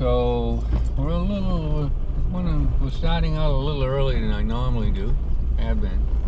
so we're a little, we're starting out a little earlier than I normally do, have been.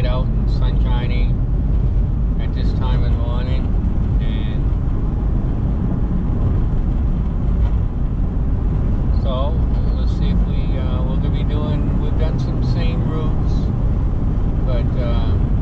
bright out and sunshiny at this time of the morning. And so let's see if we uh, we're gonna be doing. We've done some same routes, but. Uh,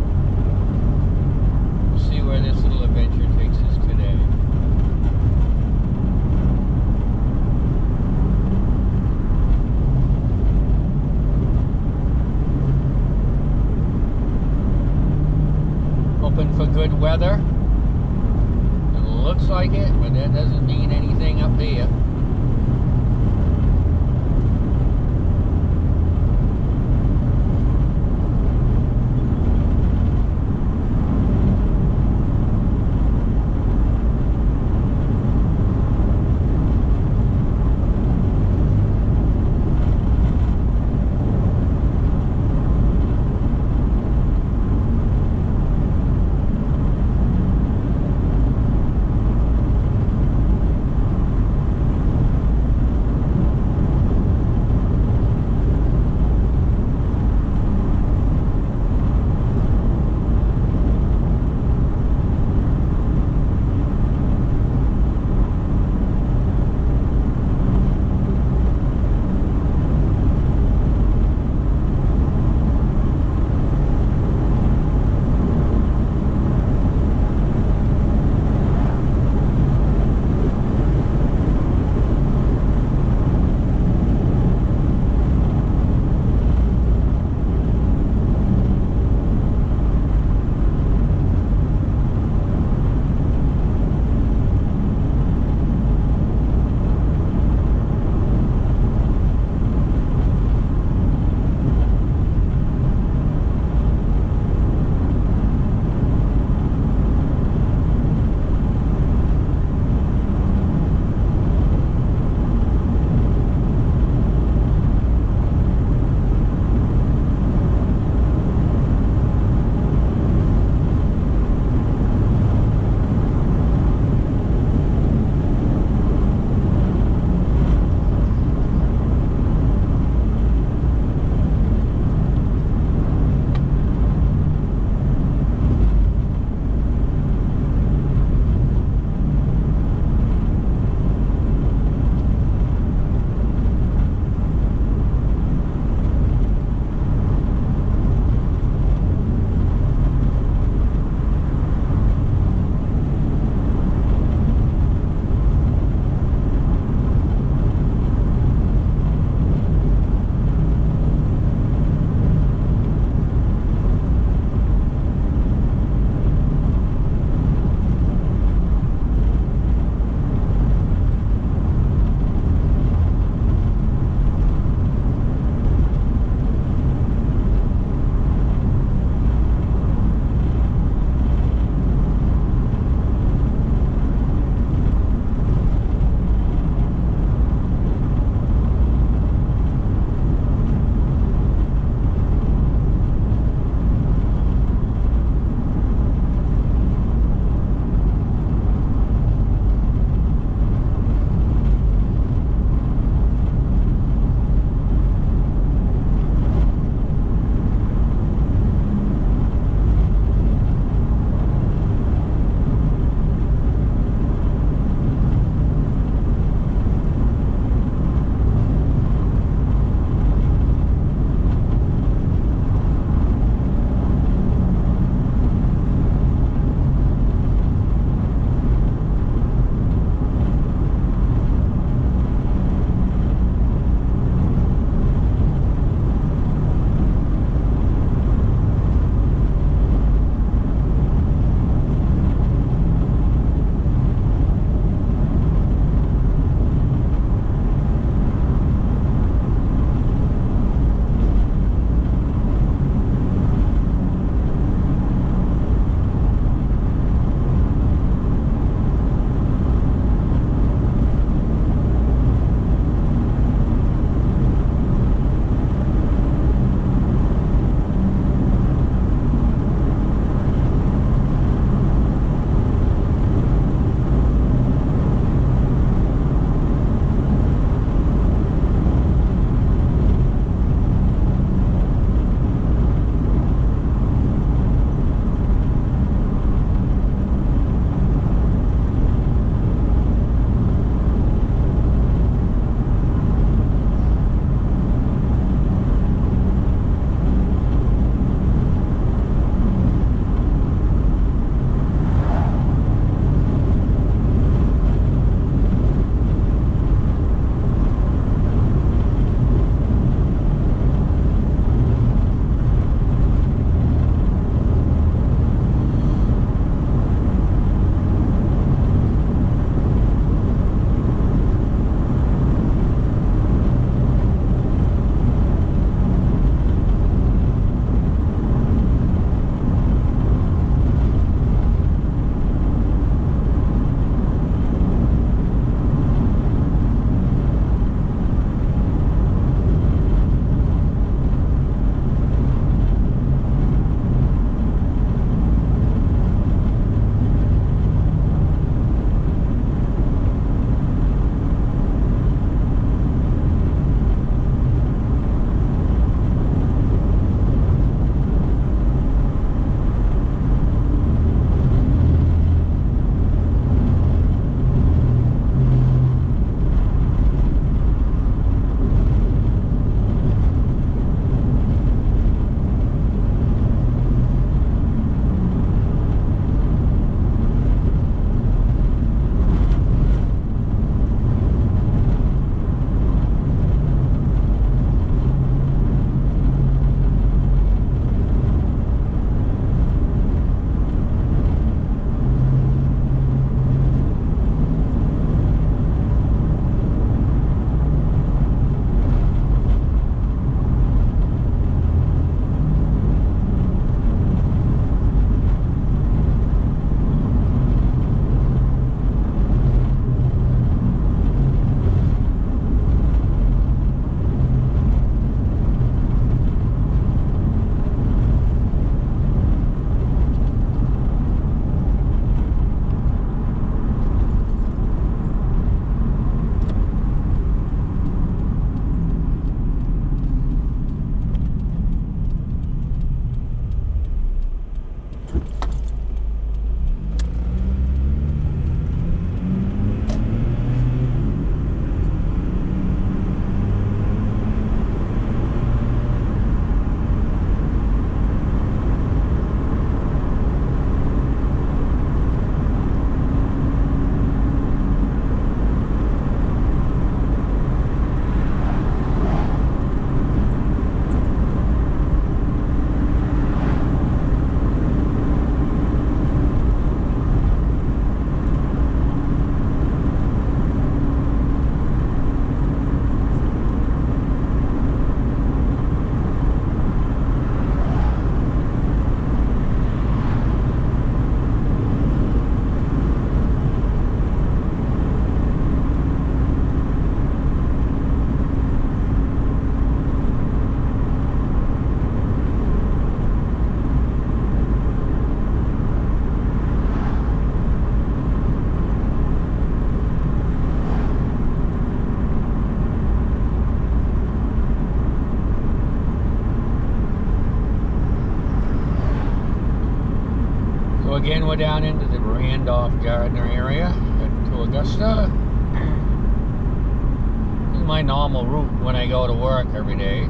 Gardiner area, heading to Augusta. This is my normal route when I go to work every day.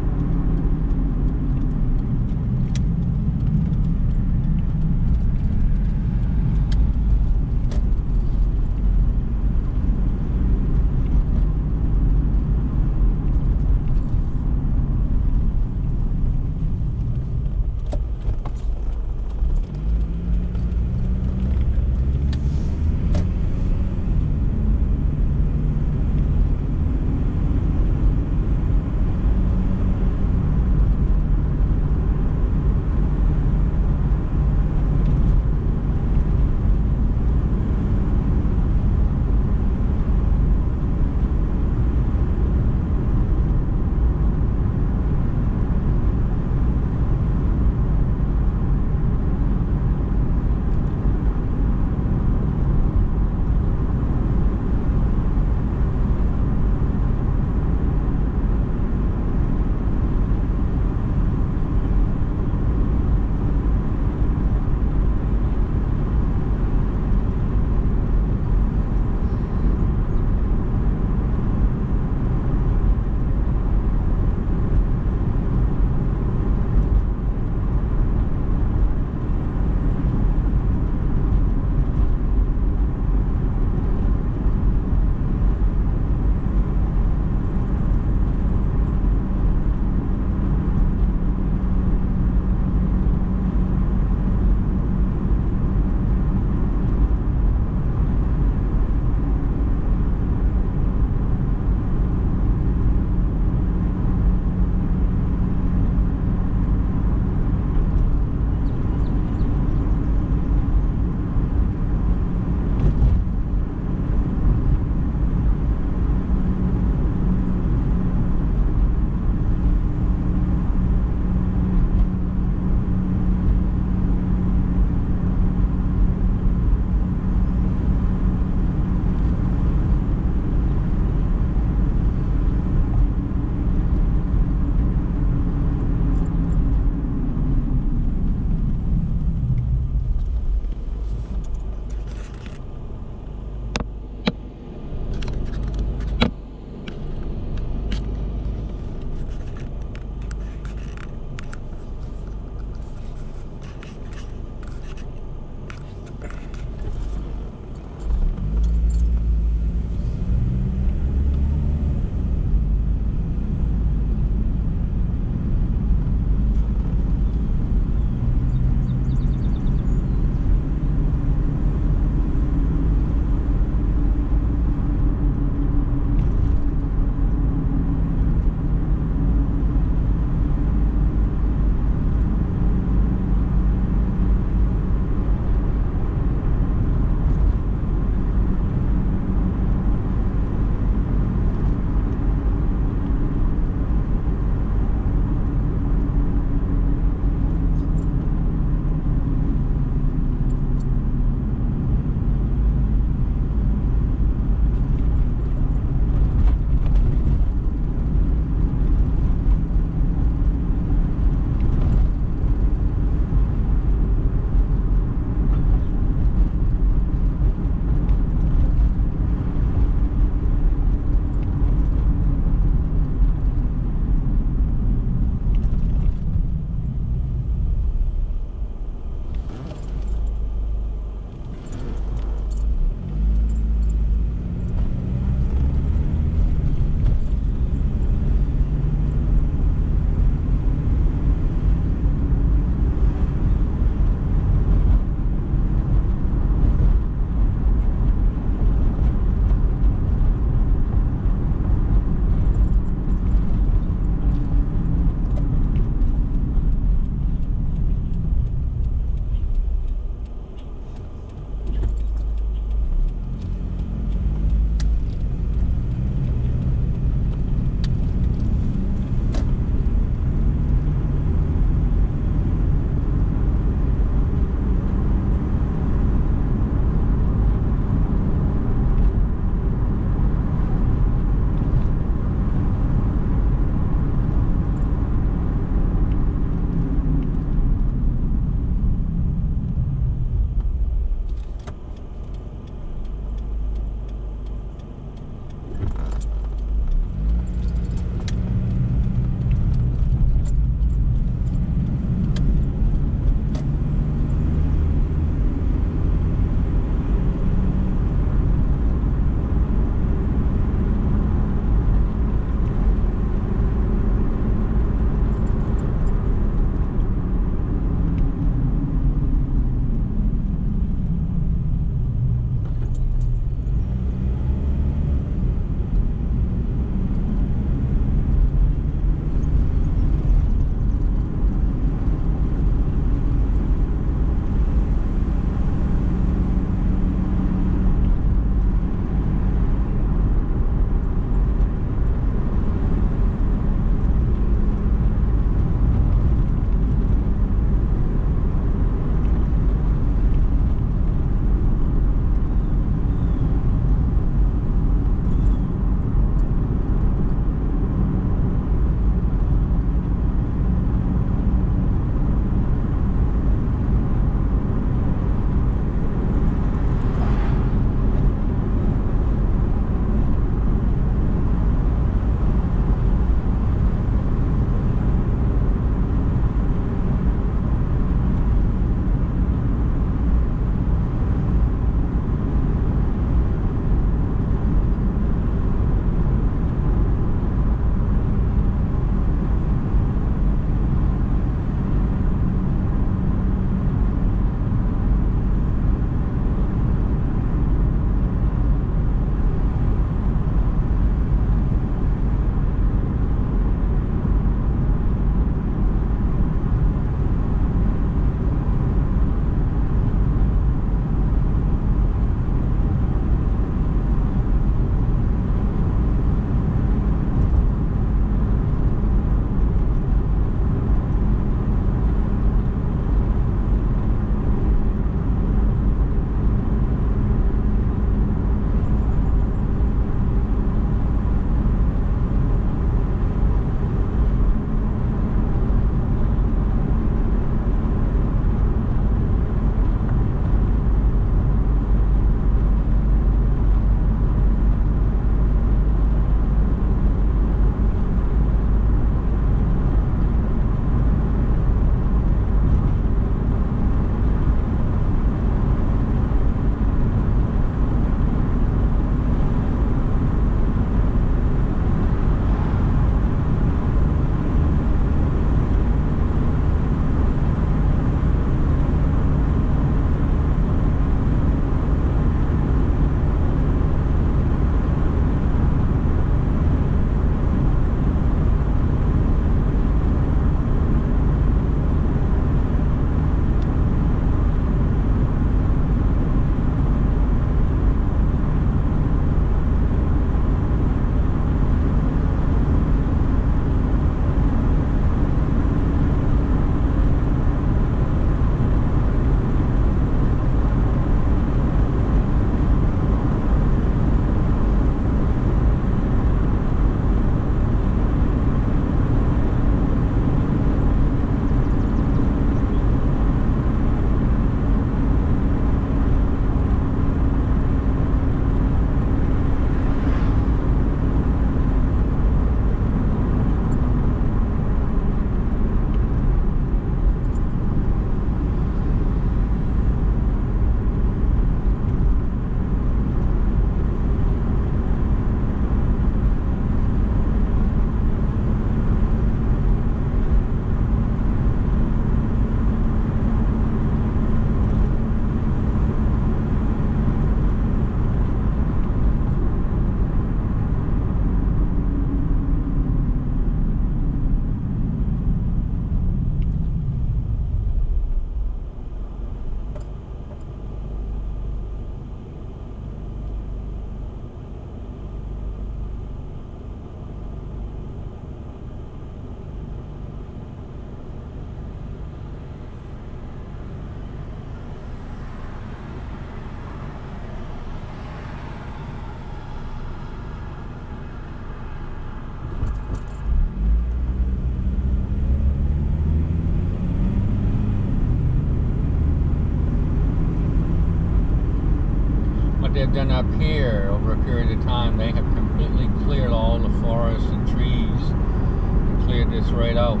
They've done up here over a period of time, they have completely cleared all the forests and trees and cleared this right out.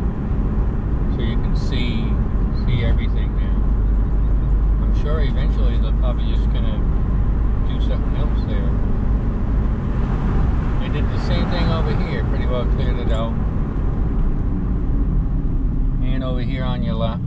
So you can see see everything now. I'm sure eventually they're probably just gonna do something else there. They did the same thing over here, pretty well cleared it out. And over here on your left.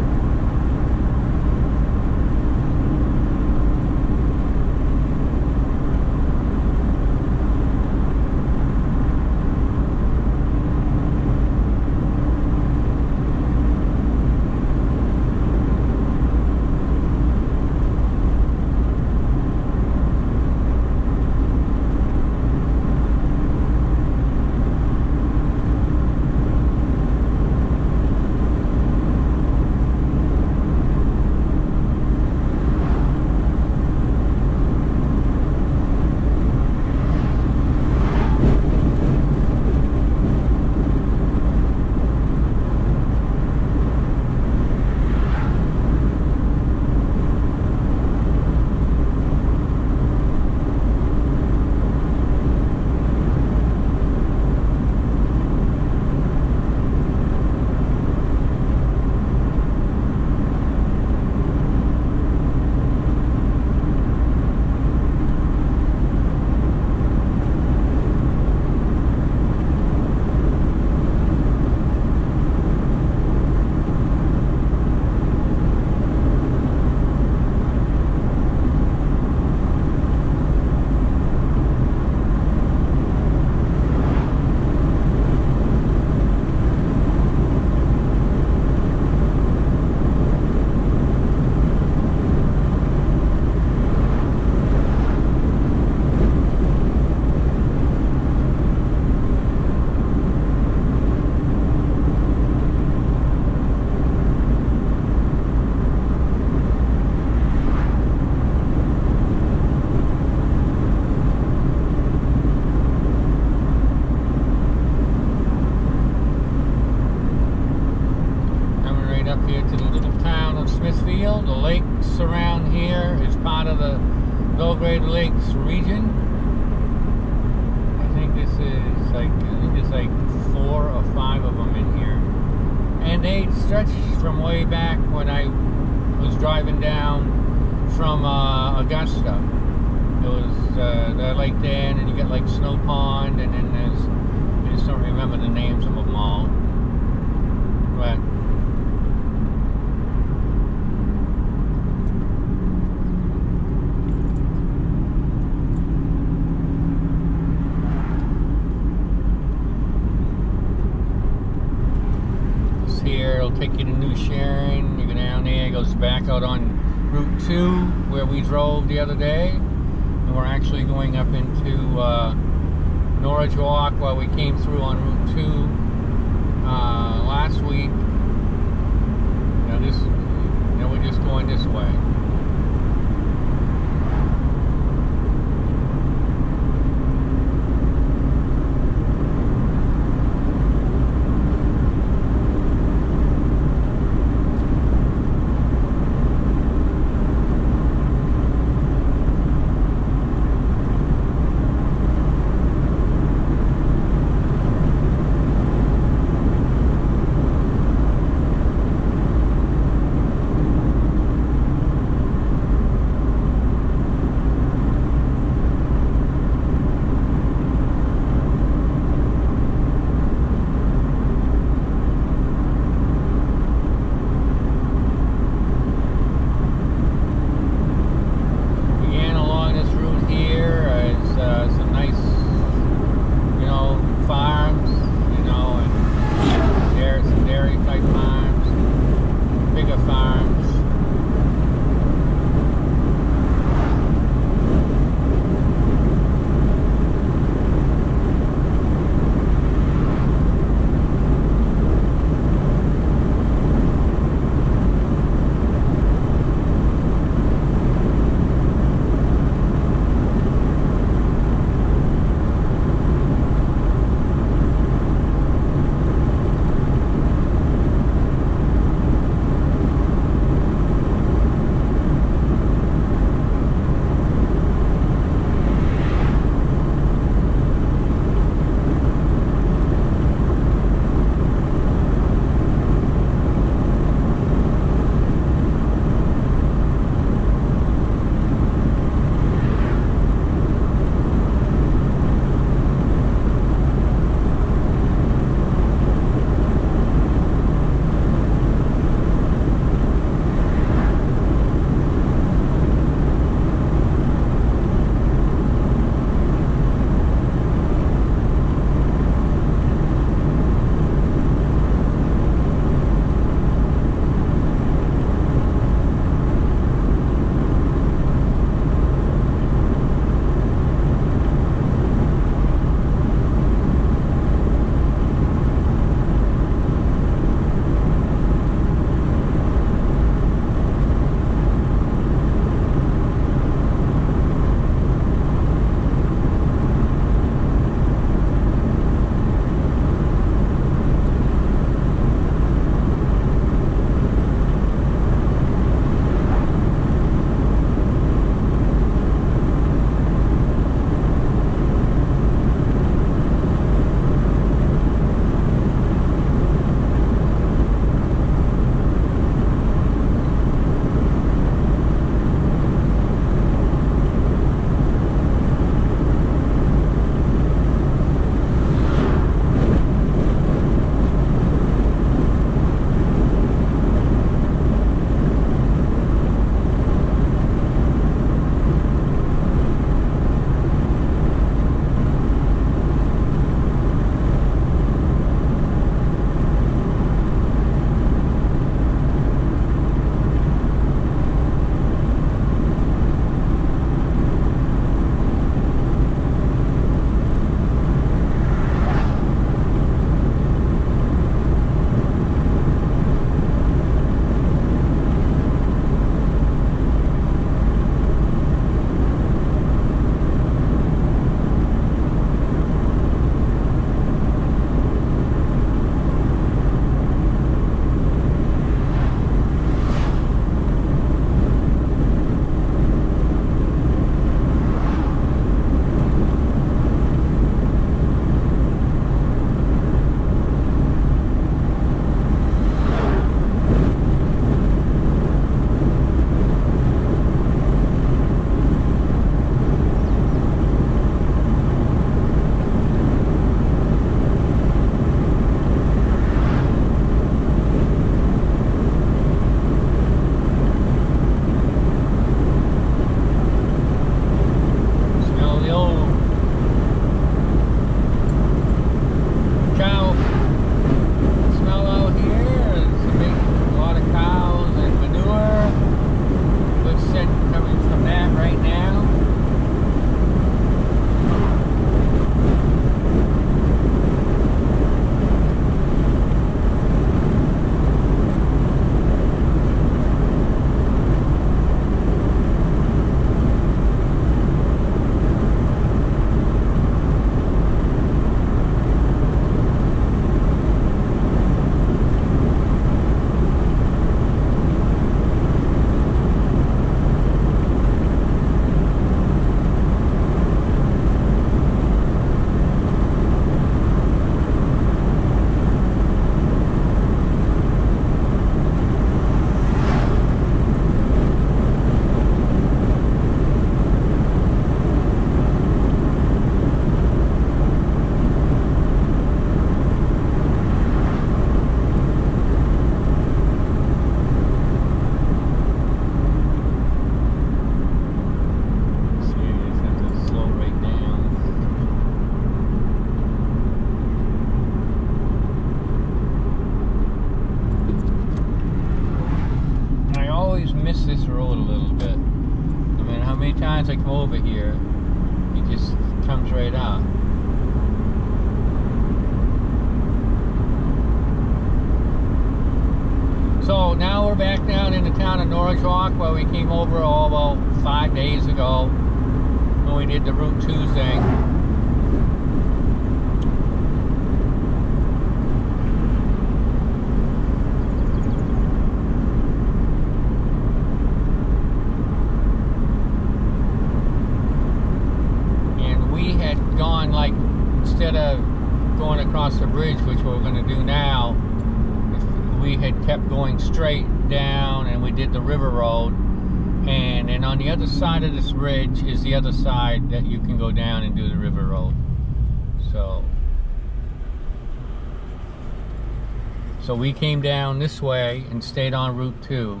We came down this way and stayed on route 2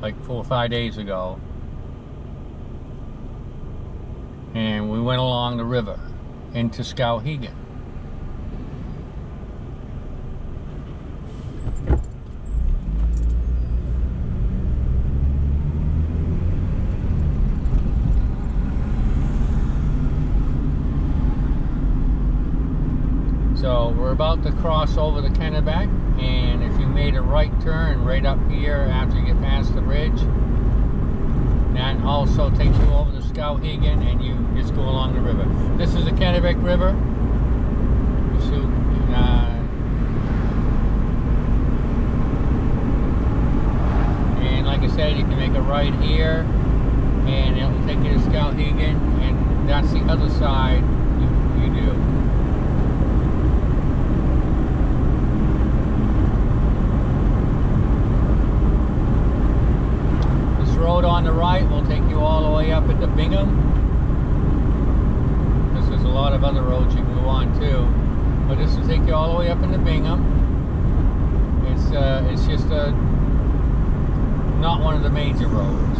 like four or five days ago and we went along the river into Skowhegan. So we're about to cross over the Kennebec and if you made a right turn right up here after you get past the bridge that also takes you over to Skowhegan and you just go along the river. This is the Kennebec River. Uh, and like I said, you can make a right here and it'll take you to Skowhegan and that's the other side you, you do. This road on the right will take you all the way up into Bingham. Because there's a lot of other roads you can go on too. But this will take you all the way up into Bingham. It's uh, it's just a not one of the major roads.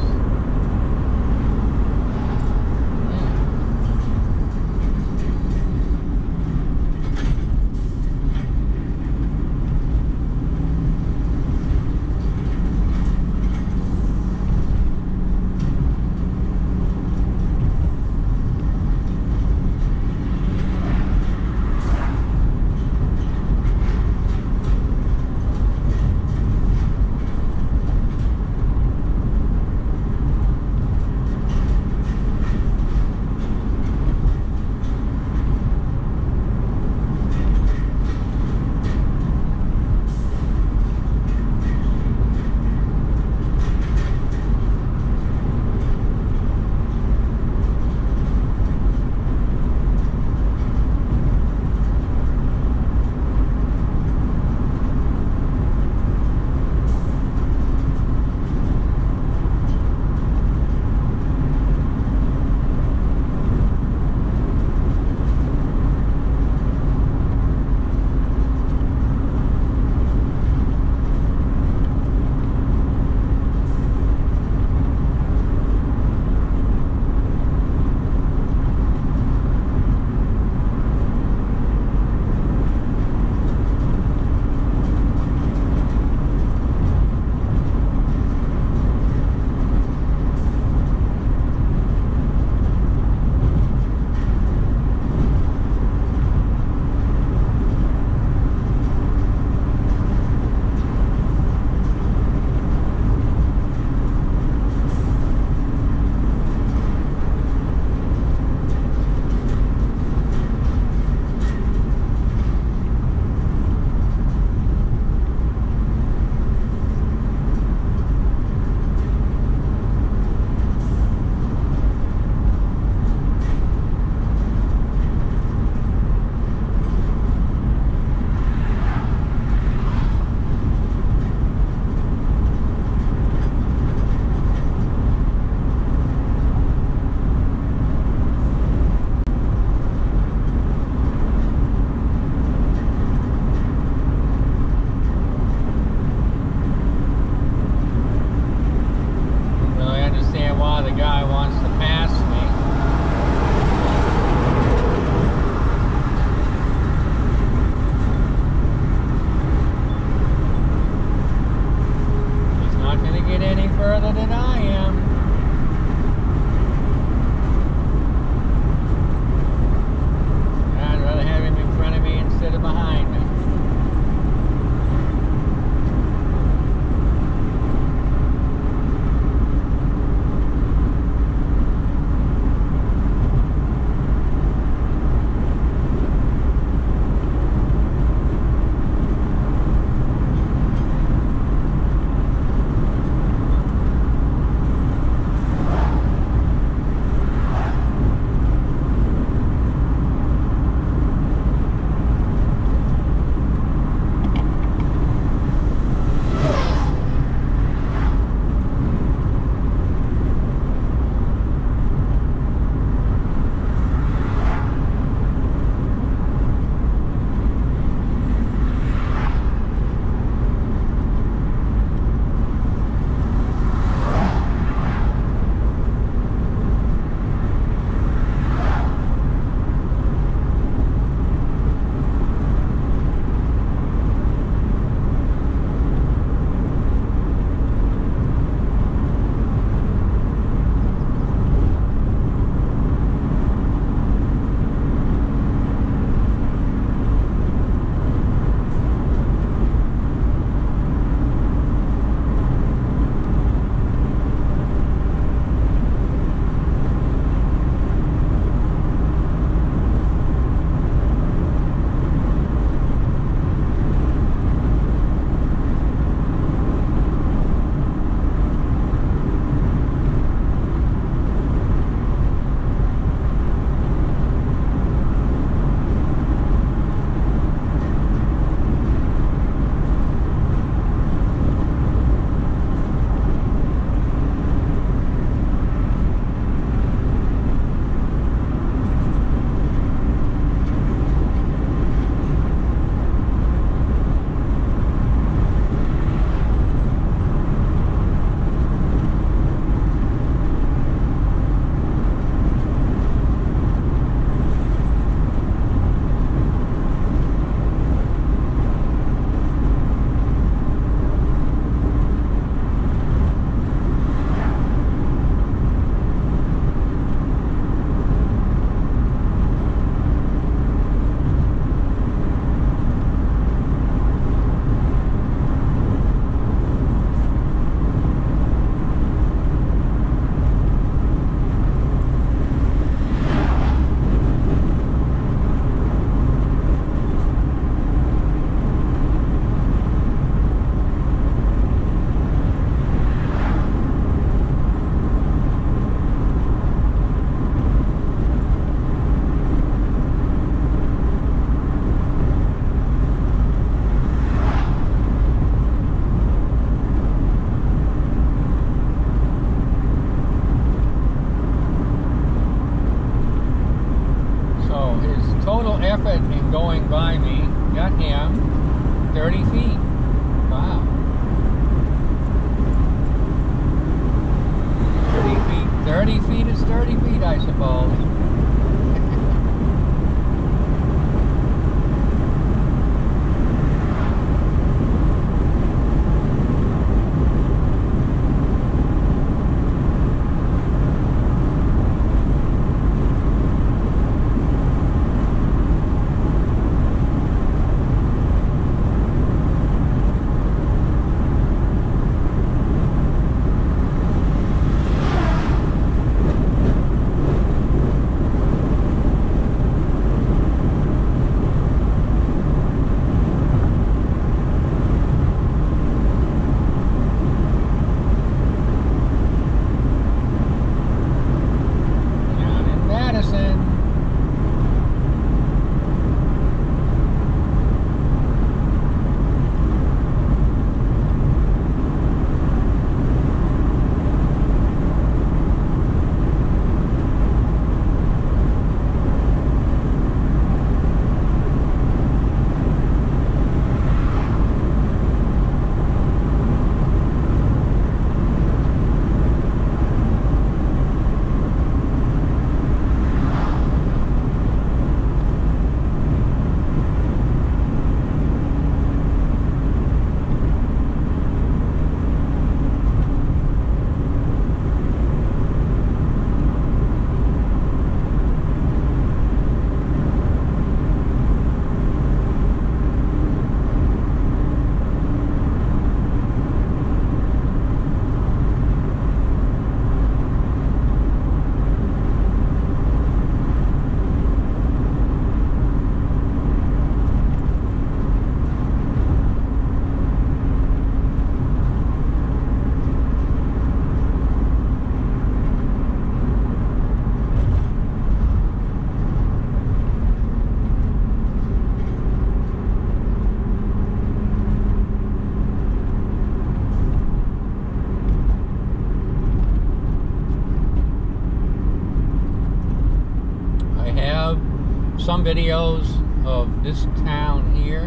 Videos of this town here.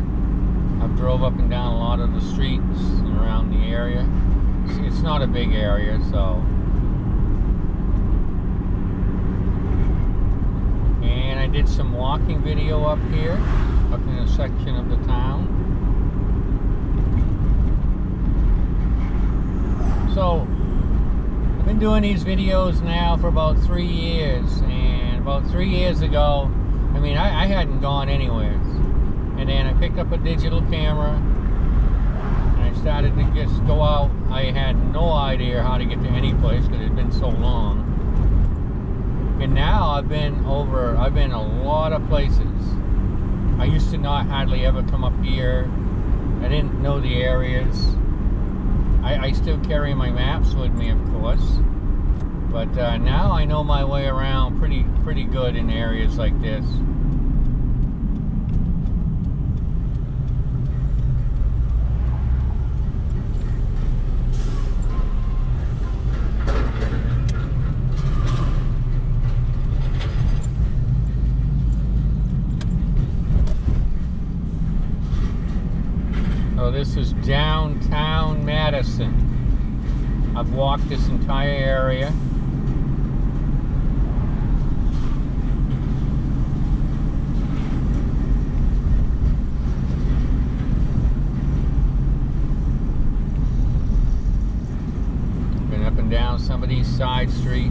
I've drove up and down a lot of the streets around the area. It's, it's not a big area, so. And I did some walking video up here, up in a section of the town. So, I've been doing these videos now for about three years, and about three years ago, I I, hadn't gone anywhere. And then I picked up a digital camera, and I started to just go out. I had no idea how to get to any place because it had been so long. And now I've been over, I've been a lot of places. I used to not hardly ever come up here. I didn't know the areas. I, I still carry my maps with me, of course. But uh, now I know my way around pretty pretty good in areas like this. So this is downtown Madison. I've walked this entire area. Been up and down some of these side streets.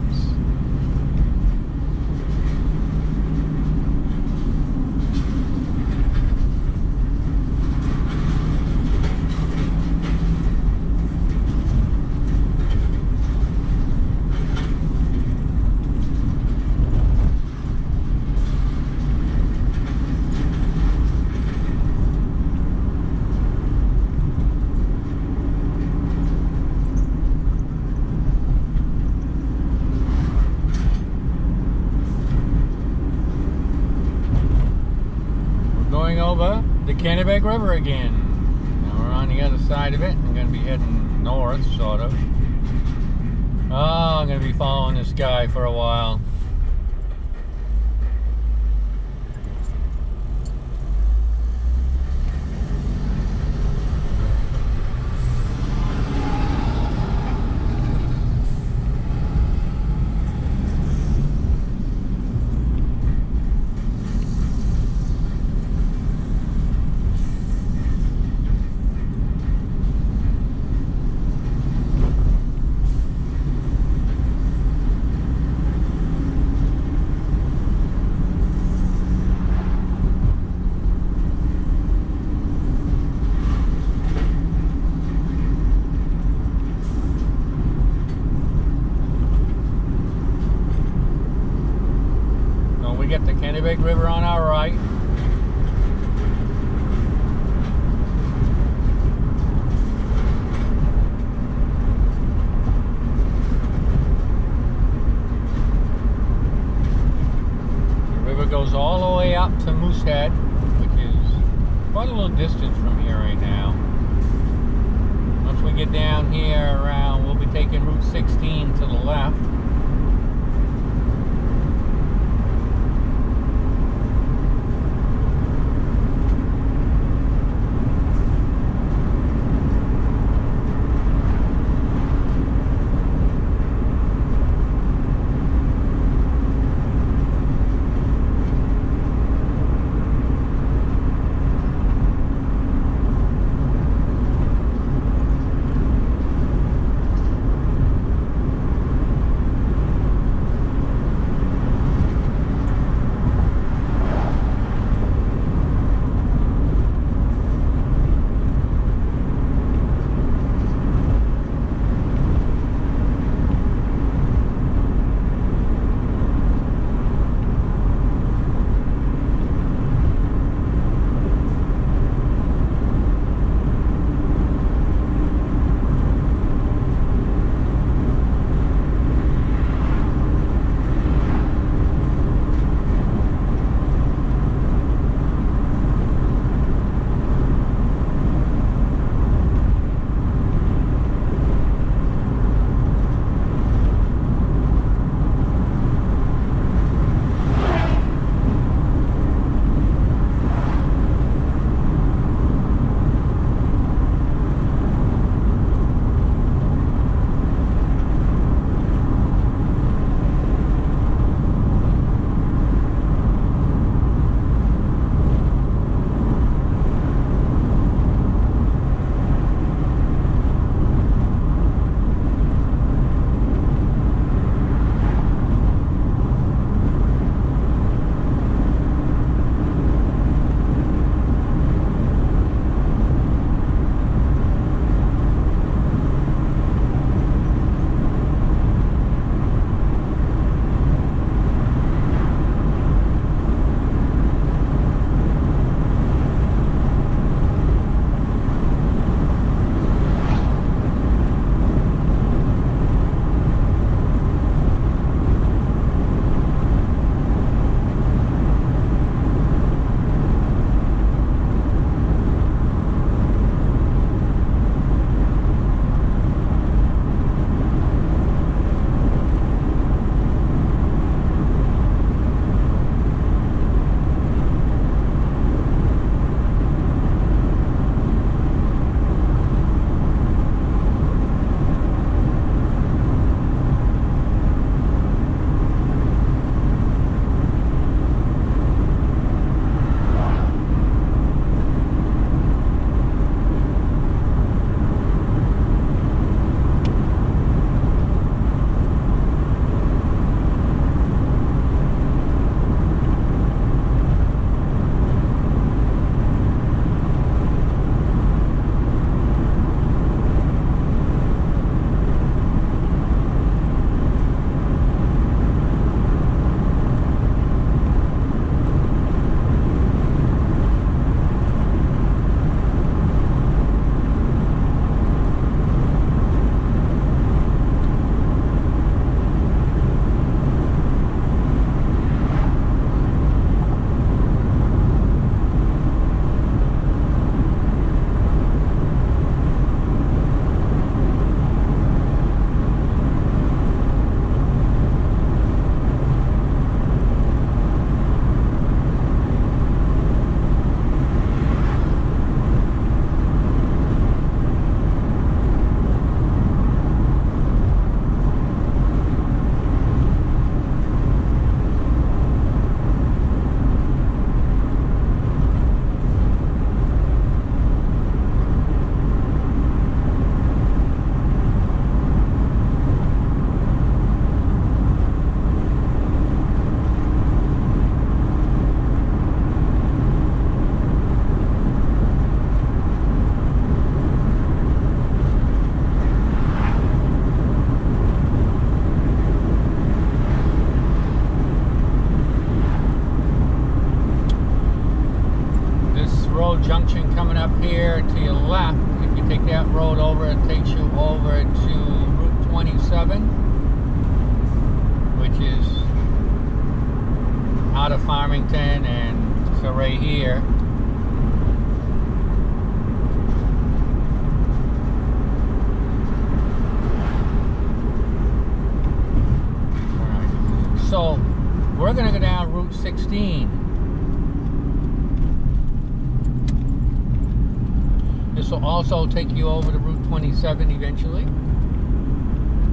This also take you over to Route 27 eventually.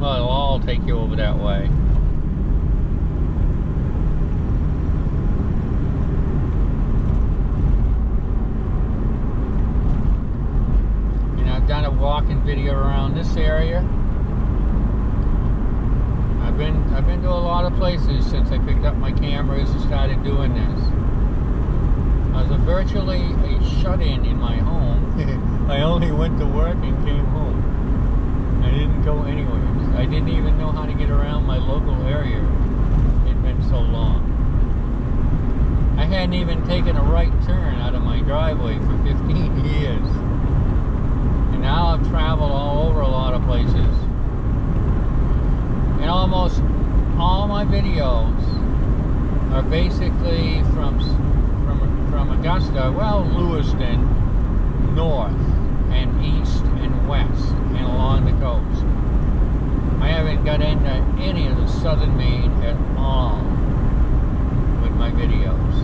Well, it'll all take you over that way. And I've done a walking video around this area. I've been I've been to a lot of places since I picked up my cameras and started doing this. I was virtually a shut-in in my home. I only went to work and came home. I didn't go anywhere. I didn't even know how to get around my local area. It'd been so long. I hadn't even taken a right turn out of my driveway for 15 years. And now I've traveled all over a lot of places. And almost all my videos are basically from from from Augusta, well, Lewiston, north west and along the coast. I haven't got into any of the southern Maine at all with my videos.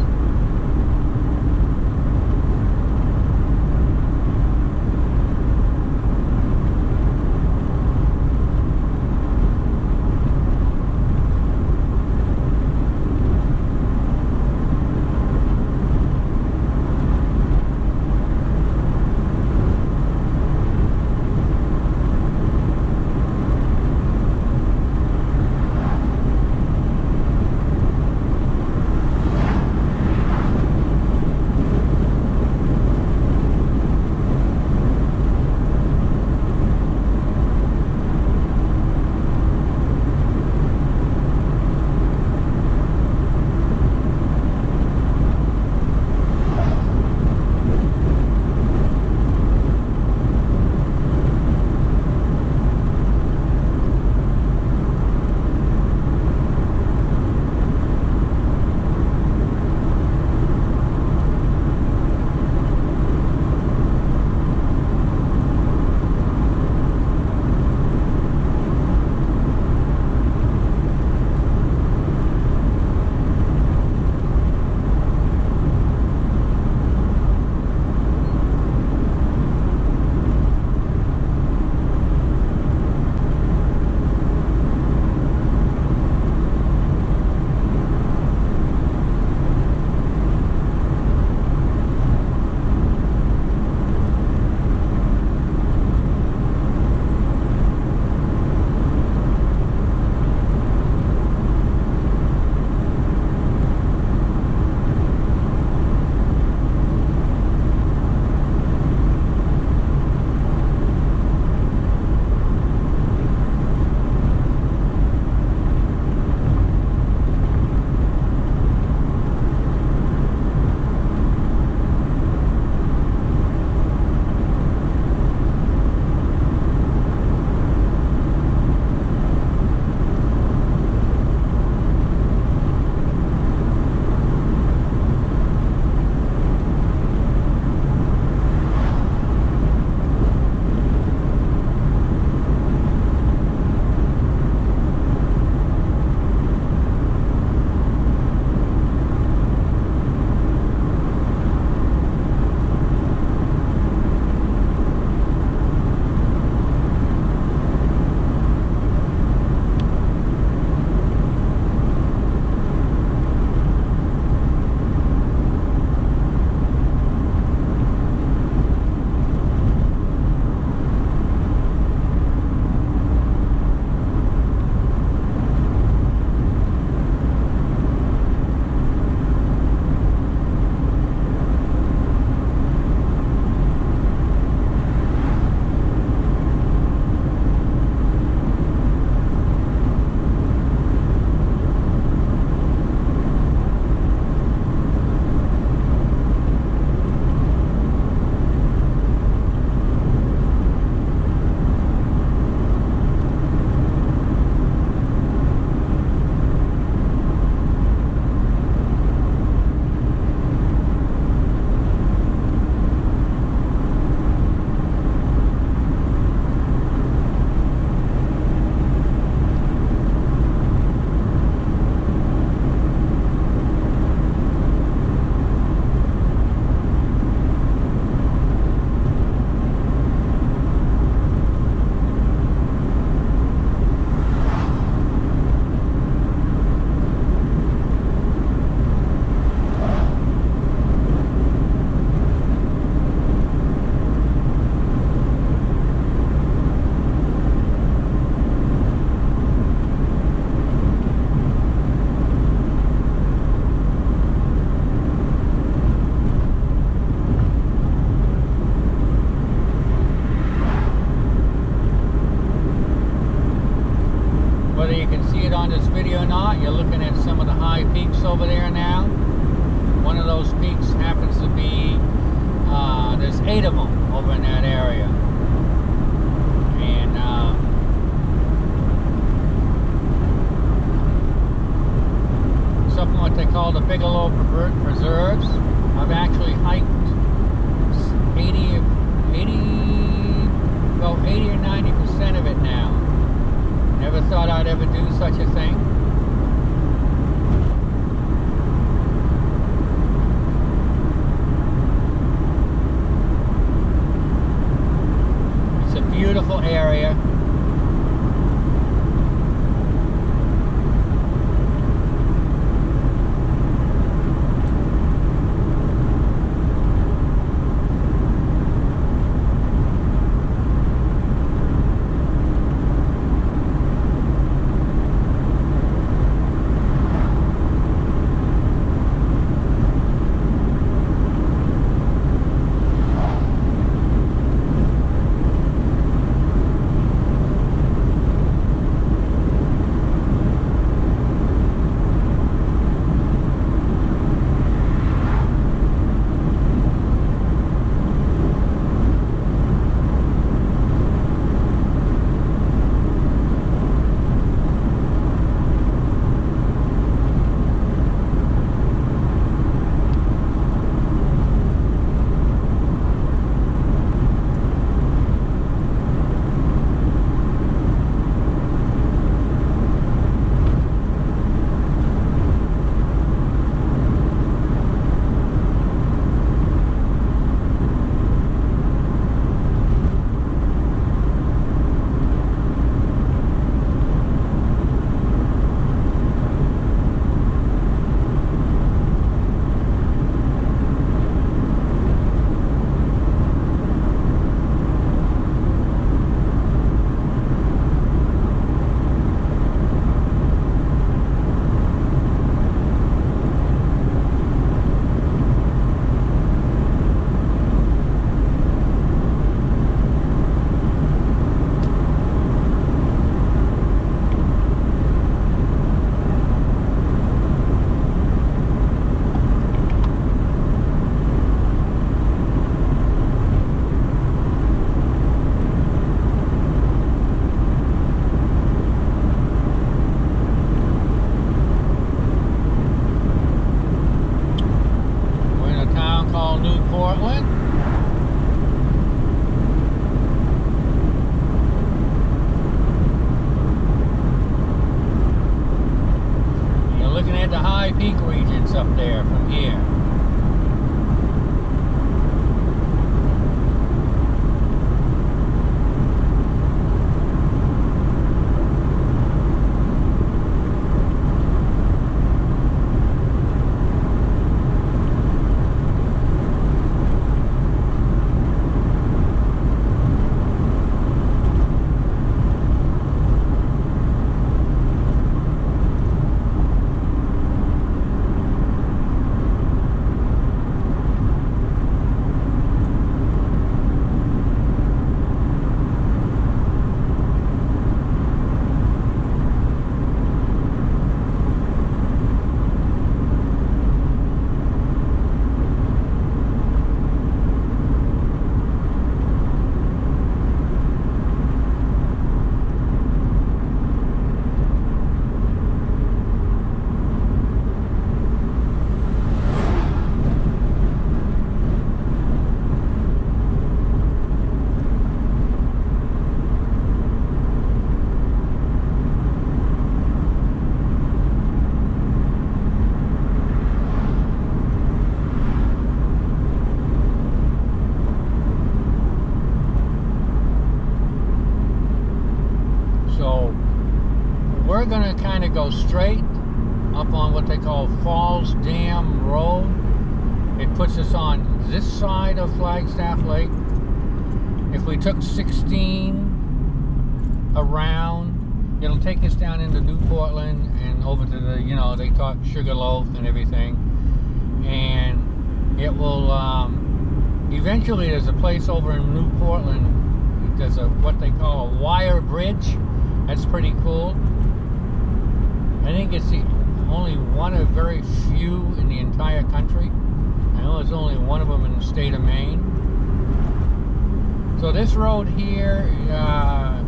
Road here uh,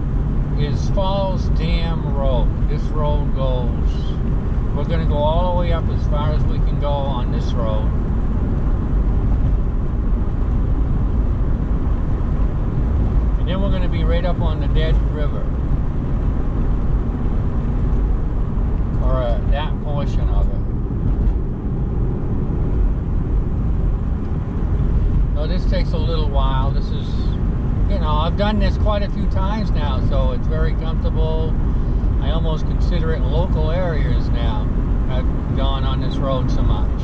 is Falls Dam Road. This road goes, we're going to go all the way up as far as we can go on this road. And then we're going to be right up on the Dead River. Or uh, that portion of it. So this takes a little while. This is, know, I've done this quite a few times now, so it's very comfortable. I almost consider it local areas now. I've gone on this road so much.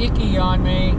Icky on me.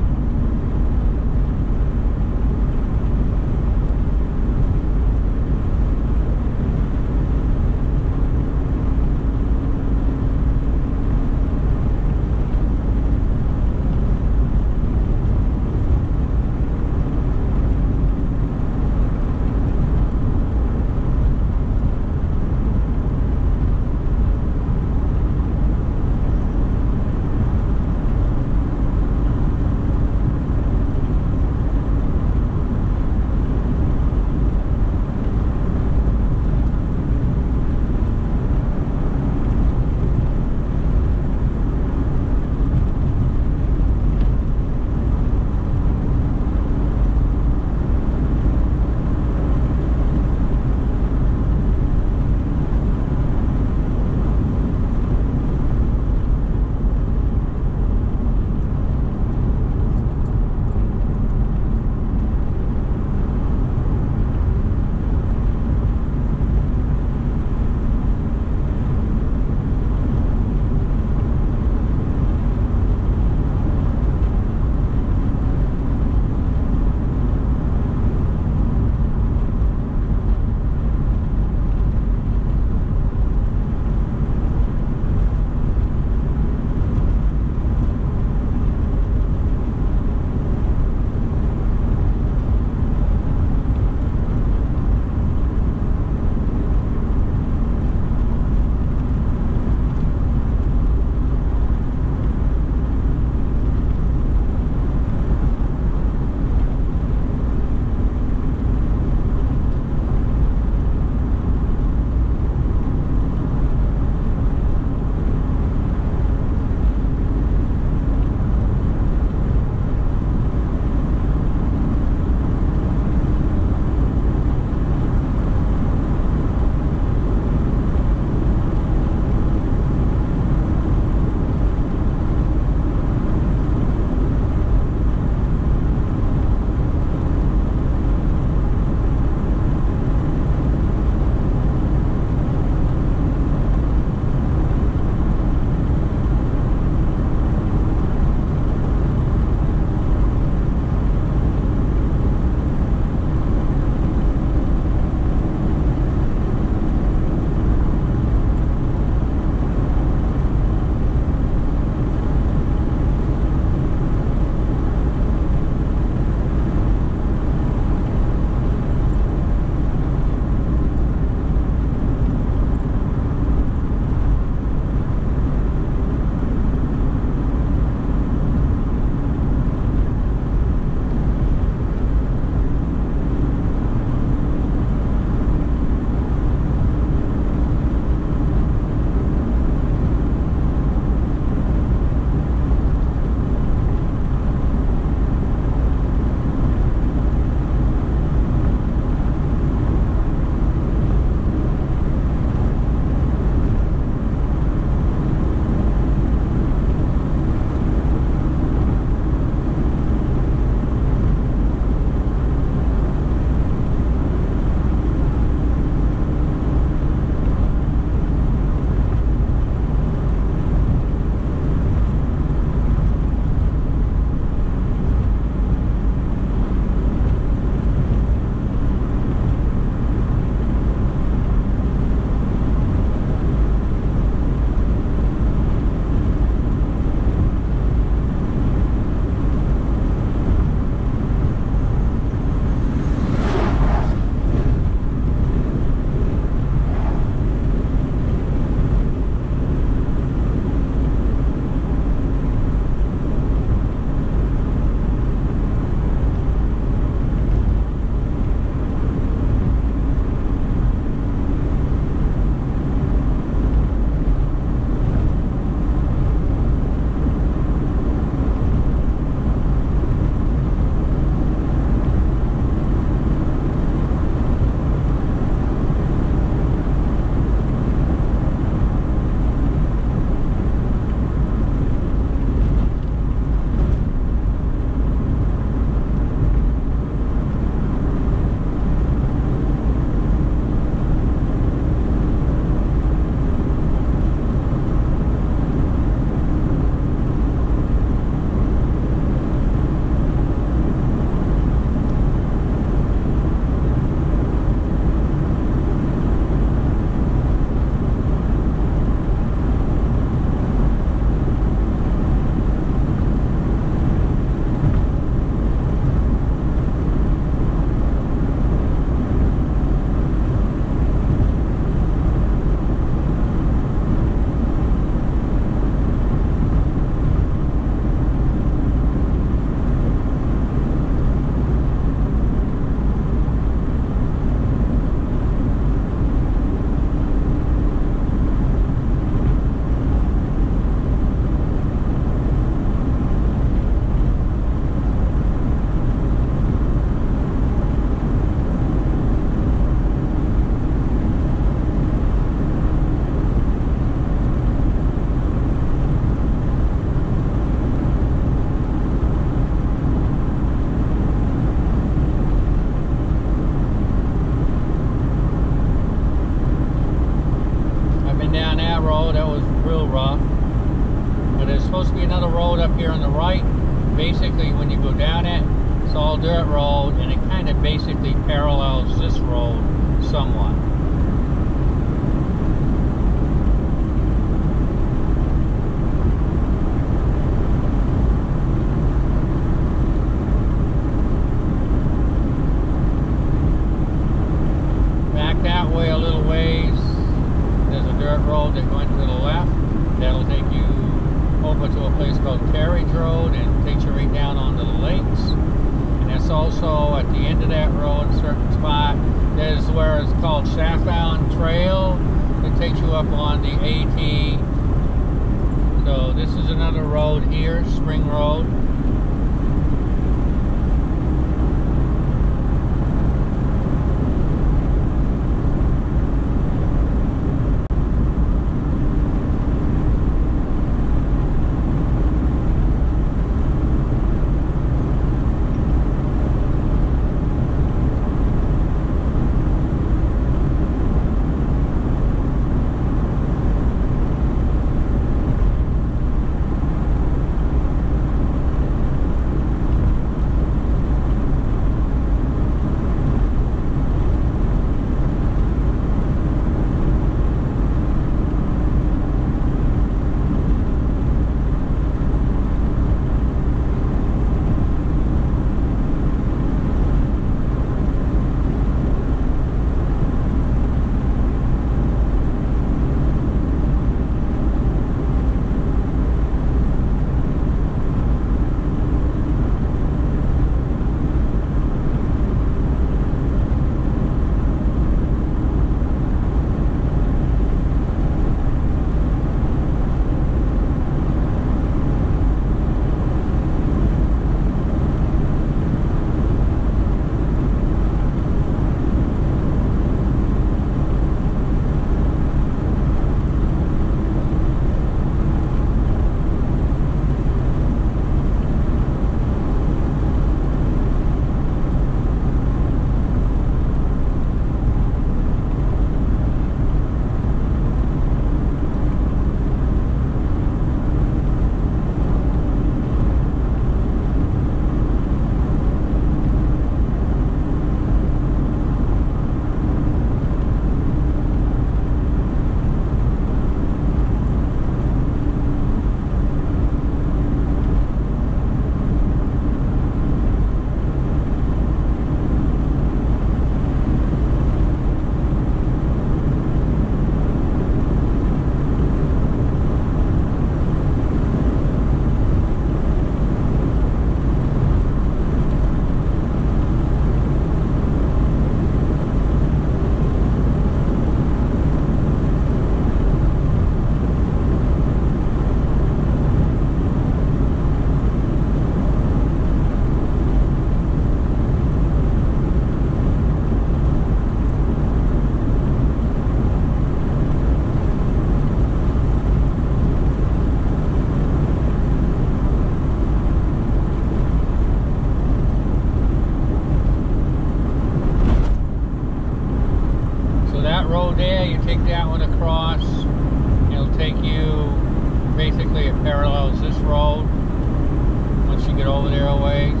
get over there a ways.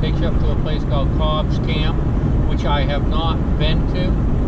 Takes you up to a place called Cobb's Camp, which I have not been to.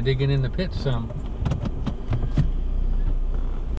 Digging in the pit some.